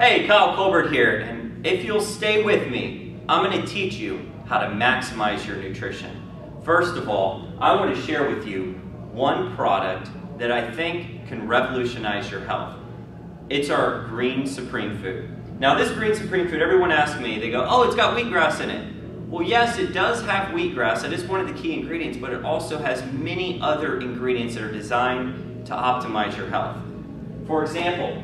Hey, Kyle Colbert here, and if you'll stay with me, I'm going to teach you how to maximize your nutrition. First of all, I want to share with you one product that I think can revolutionize your health. It's our green supreme food. Now this green supreme food, everyone asks me, they go, oh, it's got wheatgrass in it. Well, yes, it does have wheatgrass. That is one of the key ingredients, but it also has many other ingredients that are designed to optimize your health. For example,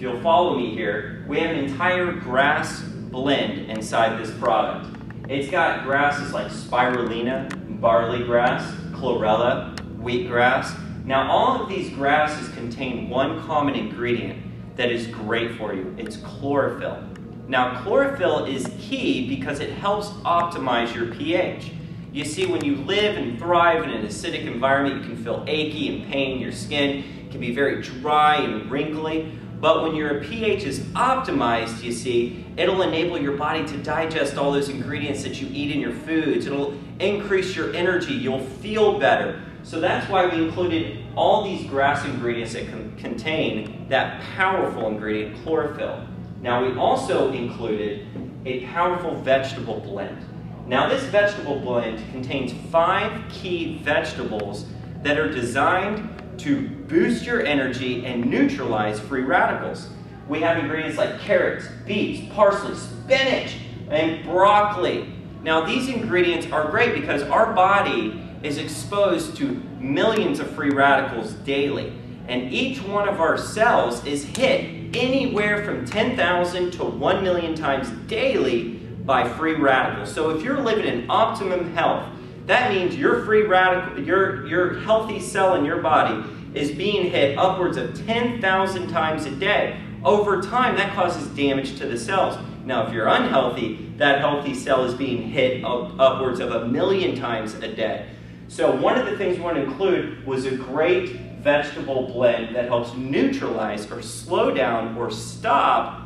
if you'll follow me here, we have an entire grass blend inside this product. It's got grasses like spirulina, barley grass, chlorella, wheatgrass. Now all of these grasses contain one common ingredient that is great for you. It's chlorophyll. Now chlorophyll is key because it helps optimize your pH. You see, when you live and thrive in an acidic environment, you can feel achy and pain. in Your skin can be very dry and wrinkly. But when your pH is optimized, you see, it'll enable your body to digest all those ingredients that you eat in your foods. It'll increase your energy. You'll feel better. So that's why we included all these grass ingredients that can contain that powerful ingredient, chlorophyll. Now we also included a powerful vegetable blend. Now this vegetable blend contains five key vegetables that are designed to boost your energy and neutralize free radicals. We have ingredients like carrots, beets, parsley, spinach, and broccoli. Now these ingredients are great because our body is exposed to millions of free radicals daily. And each one of our cells is hit anywhere from 10,000 to 1 million times daily by free radicals. So if you're living in optimum health, that means your free radical, your, your healthy cell in your body is being hit upwards of 10,000 times a day. Over time, that causes damage to the cells. Now, if you're unhealthy, that healthy cell is being hit up, upwards of a million times a day. So one of the things we want to include was a great vegetable blend that helps neutralize or slow down or stop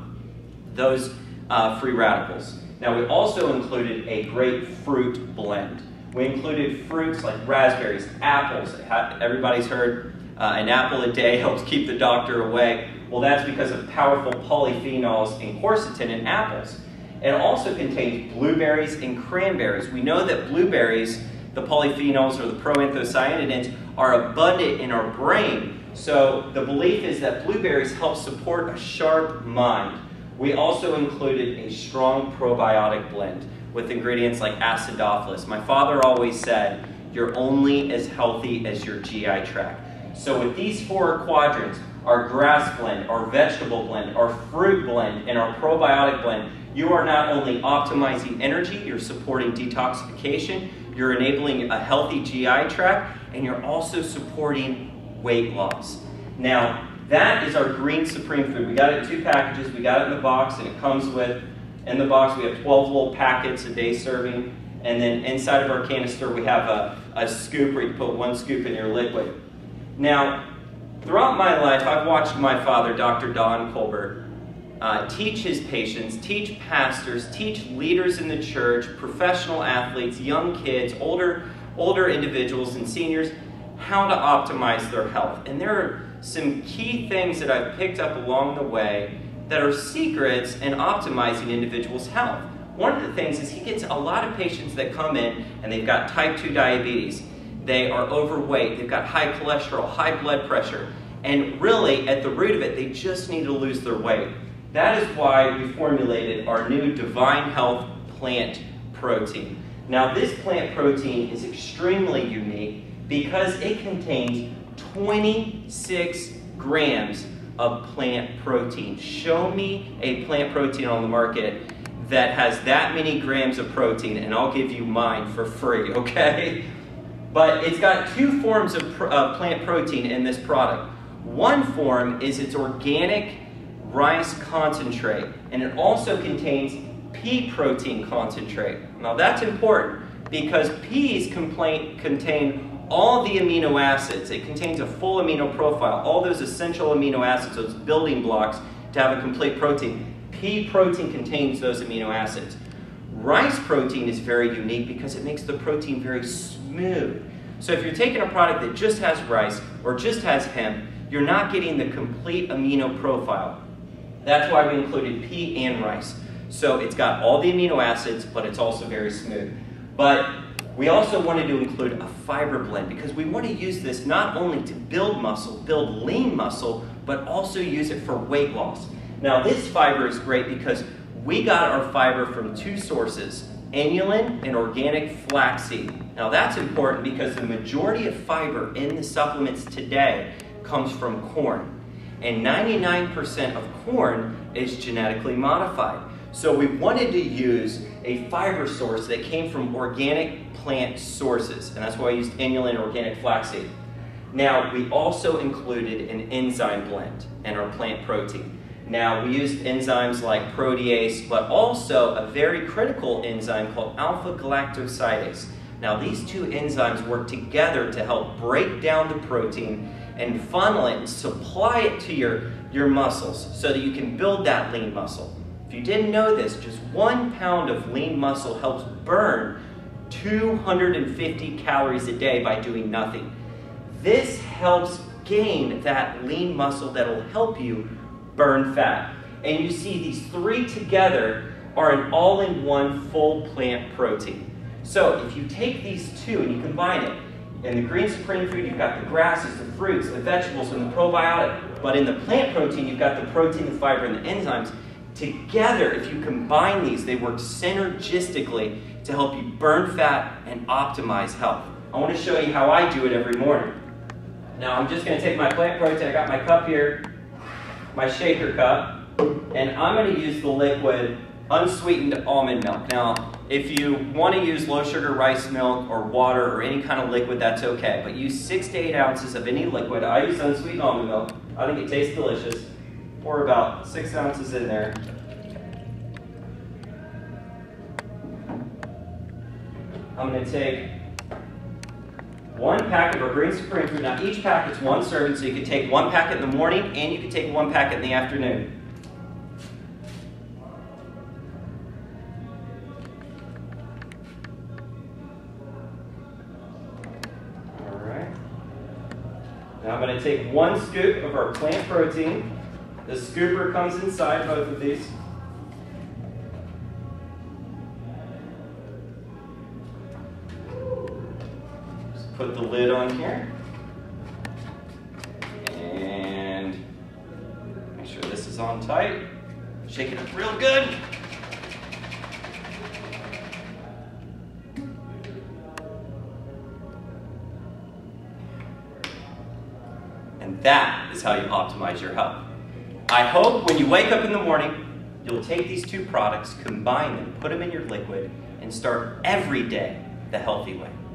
those uh, free radicals. Now we also included a great fruit blend. We included fruits like raspberries, apples. Everybody's heard uh, an apple a day helps keep the doctor away. Well, that's because of powerful polyphenols and quercetin in apples. It also contains blueberries and cranberries. We know that blueberries, the polyphenols or the proanthocyanidins, are abundant in our brain. So the belief is that blueberries help support a sharp mind. We also included a strong probiotic blend with ingredients like acidophilus. My father always said, you're only as healthy as your GI tract. So with these four quadrants, our grass blend, our vegetable blend, our fruit blend, and our probiotic blend, you are not only optimizing energy, you're supporting detoxification, you're enabling a healthy GI tract, and you're also supporting weight loss. Now, that is our green supreme food. We got it in two packages. We got it in the box, and it comes with, in the box, we have 12 little packets a day serving. And then inside of our canister, we have a, a scoop where you put one scoop in your liquid. Now, throughout my life, I've watched my father, Dr. Don Colbert, uh, teach his patients, teach pastors, teach leaders in the church, professional athletes, young kids, older, older individuals, and seniors how to optimize their health. And there are some key things that I've picked up along the way that are secrets in optimizing individuals' health. One of the things is he gets a lot of patients that come in and they've got type 2 diabetes they are overweight, they've got high cholesterol, high blood pressure, and really at the root of it, they just need to lose their weight. That is why we formulated our new Divine Health plant protein. Now this plant protein is extremely unique because it contains 26 grams of plant protein. Show me a plant protein on the market that has that many grams of protein and I'll give you mine for free, okay? But it's got two forms of pr uh, plant protein in this product. One form is its organic rice concentrate, and it also contains pea protein concentrate. Now that's important because peas contain all the amino acids. It contains a full amino profile, all those essential amino acids, those building blocks to have a complete protein. Pea protein contains those amino acids. Rice protein is very unique because it makes the protein very smooth. So if you're taking a product that just has rice or just has hemp, you're not getting the complete amino profile. That's why we included pea and rice. So it's got all the amino acids, but it's also very smooth. But we also wanted to include a fiber blend because we want to use this not only to build muscle, build lean muscle, but also use it for weight loss. Now this fiber is great because we got our fiber from two sources, inulin and organic flaxseed. Now that's important because the majority of fiber in the supplements today comes from corn. And 99% of corn is genetically modified. So we wanted to use a fiber source that came from organic plant sources, and that's why I used inulin organic flaxseed. Now, we also included an enzyme blend in our plant protein. Now, we used enzymes like protease, but also a very critical enzyme called alpha-galactosidase. Now, these two enzymes work together to help break down the protein and funnel it and supply it to your, your muscles so that you can build that lean muscle. If you didn't know this, just one pound of lean muscle helps burn 250 calories a day by doing nothing. This helps gain that lean muscle that'll help you burn fat. And you see these three together are an all-in-one full plant protein. So if you take these two and you combine it, in the green supreme food, you've got the grasses, the fruits, the vegetables, and the probiotic. But in the plant protein, you've got the protein, the fiber, and the enzymes. Together, if you combine these, they work synergistically to help you burn fat and optimize health. I want to show you how I do it every morning. Now, I'm just going to take my plant protein, I got my cup here, my shaker cup, and I'm going to use the liquid unsweetened almond milk. Now, if you want to use low sugar rice milk or water or any kind of liquid, that's okay. But use six to eight ounces of any liquid. I use unsweetened almond milk. I think it tastes delicious pour about six ounces in there. I'm going to take one packet of our green supreme food. Now each packet's one serving, so you can take one packet in the morning and you can take one packet in the afternoon. All right. Now I'm going to take one scoop of our plant protein. The scooper comes inside both of these. Put the lid on here. And make sure this is on tight. Shake it up real good. And that is how you optimize your health. I hope when you wake up in the morning, you'll take these two products, combine them, put them in your liquid, and start every day the healthy way.